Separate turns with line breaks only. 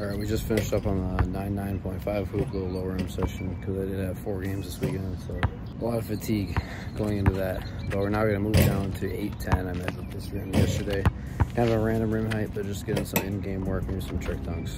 All right, we just finished up on the 99.5 hoop, little lower rim session because I did have four games this weekend, so a lot of fatigue going into that. But we're now gonna move down to 810. I measured this rim yesterday. Kind of a random rim height, but just getting some in-game work, and some trick dunks.